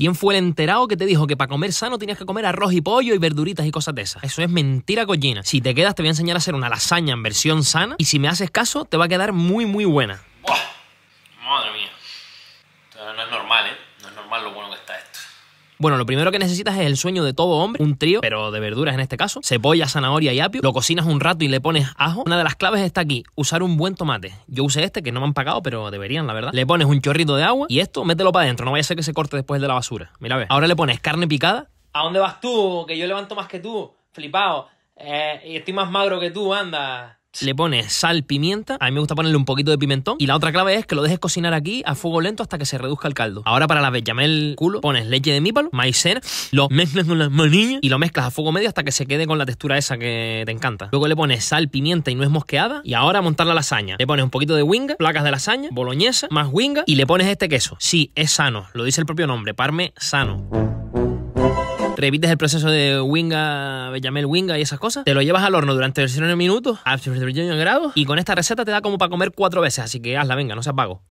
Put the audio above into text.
¿Quién fue el enterado que te dijo que para comer sano tenías que comer arroz y pollo y verduritas y cosas de esas? Eso es mentira collina. Si te quedas, te voy a enseñar a hacer una lasaña en versión sana y si me haces caso, te va a quedar muy, muy buena. Buah, madre mía. No es normal, ¿eh? No es normal lo bueno que está esto. Bueno, lo primero que necesitas es el sueño de todo hombre, un trío, pero de verduras en este caso, cebolla, zanahoria y apio, lo cocinas un rato y le pones ajo. Una de las claves está aquí, usar un buen tomate. Yo usé este, que no me han pagado, pero deberían, la verdad. Le pones un chorrito de agua y esto mételo para adentro, no vaya a ser que se corte después de la basura. Mira, ve. Ahora le pones carne picada. ¿A dónde vas tú? Que yo levanto más que tú. Flipado. Eh, y estoy más magro que tú, anda. Le pones sal, pimienta. A mí me gusta ponerle un poquito de pimentón. Y la otra clave es que lo dejes cocinar aquí a fuego lento hasta que se reduzca el caldo. Ahora para la bechamel culo pones leche de mípalo, maicena, lo mezclas con las manillas y lo mezclas a fuego medio hasta que se quede con la textura esa que te encanta. Luego le pones sal, pimienta y nuez mosqueada. Y ahora montar la lasaña. Le pones un poquito de winga, placas de lasaña, boloñesa, más winga y le pones este queso. Sí, es sano. Lo dice el propio nombre. Parme sano repites el proceso de winga, bechamel winga y esas cosas, te lo llevas al horno durante 19 minutos a 31 grados y con esta receta te da como para comer cuatro veces, así que hazla, venga, no se apago.